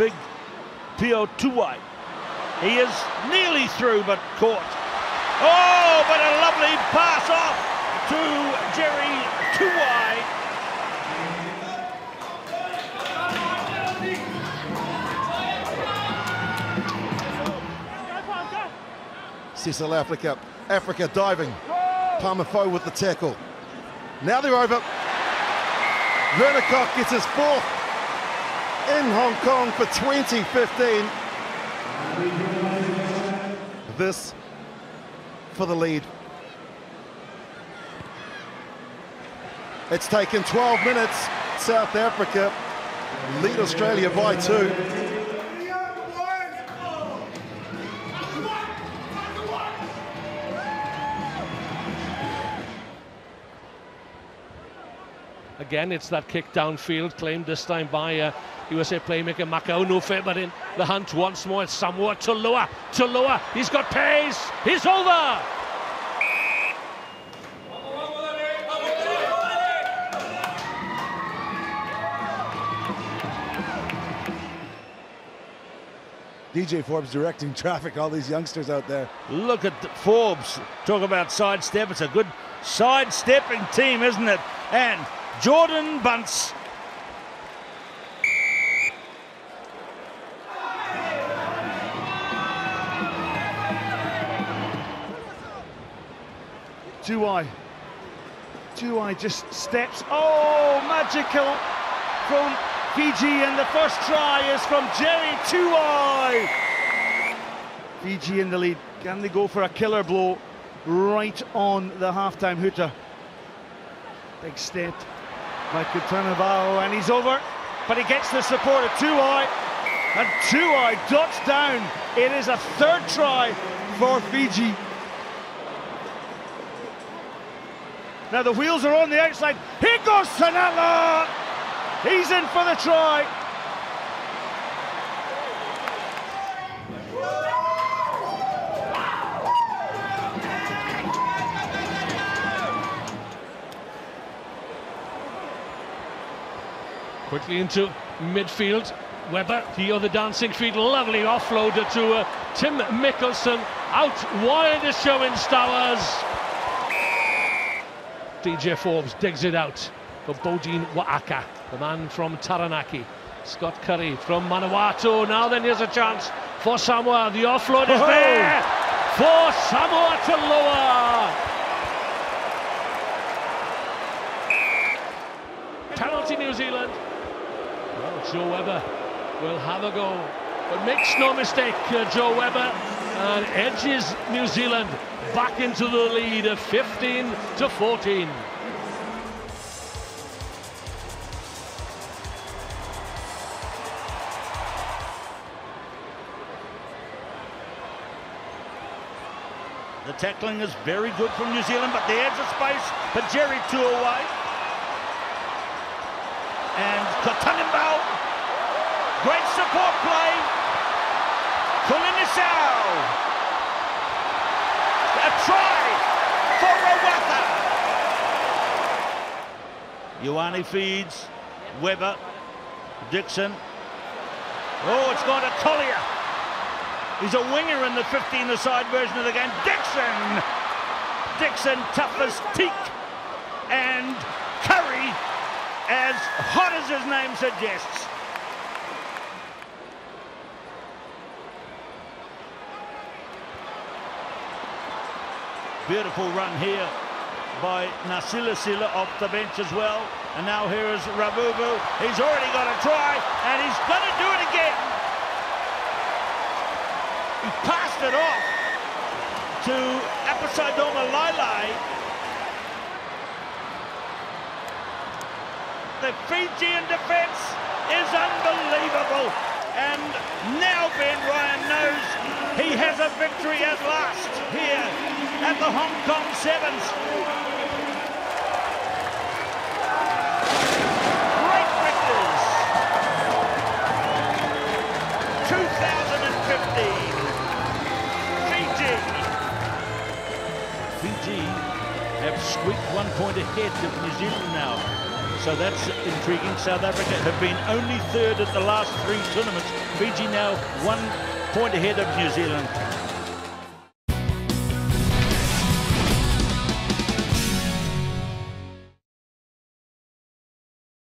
big Pio Tuwai. He is nearly through, but caught. Oh, but a lovely pass off to Jerry Tuwai. Cecil Afrika, Afrika diving. Palmafo with the tackle. Now they're over. Kok gets his fourth in Hong Kong for 2015. This for the lead. It's taken 12 minutes. South Africa lead Australia by two. Again, it's that kick downfield claimed this time by uh, USA playmaker Macau No favour in the hunt once more. It's Samoa Toloa. Toloa, he's got pace. He's over. DJ Forbes directing traffic, all these youngsters out there. Look at Forbes. Talk about sidestep. It's a good sidestepping team, isn't it? And Jordan Bunce. Tuwai. Tuwai just steps. Oh, magical from Fiji, and the first try is from Jerry Tuwai. Fiji in the lead. Can they go for a killer blow right on the halftime hooter? Big step by Kutanavao, and he's over, but he gets the support of Tuwai, and Tuwai dots down. It is a third try for Fiji. Now the wheels are on the outside. Here goes Senatla! He's in for the try. Quickly into midfield. Webber, the other dancing feet, lovely offloader to uh, Tim Mikkelson. Out wide is Sherwin Stowers. DJ Forbes digs it out for Bodine Waaka, the man from Taranaki. Scott Curry from Manawatu. Now then, here's a chance for Samoa. The offload is there for Samoa to lower. Penalty, New Zealand. Well, Joe Webber will have a go. But makes no mistake, uh, Joe Webber, and edges New Zealand back into the lead of 15 to 14. The tackling is very good from New Zealand, but there's a space for Jerry Tuwai. And Kotanimbao. Great support play. Kolinisau. A try for Rawaca. Ioane feeds. Webber. Dixon. Oh, it's gone to Collier. He's a winger in the 15, the side version of the game. Dixon! Dixon, tough teak. And Curry, as hot as his name suggests. Beautiful run here by Nasila Sila off the bench as well. And now here is Rabubu. He's already got a try, and he's going to do it again. He passed it off to Apisai Domolailai. The Fijian defence is unbelievable. And now Ben Ryan knows he has a victory at last here at the Hong Kong Sevens. Great victors. 2015. Fiji. Fiji have squeaked one point ahead of New Zealand now. So that's intriguing. South Africa have been only third at the last three tournaments. Fiji now one point ahead of New Zealand.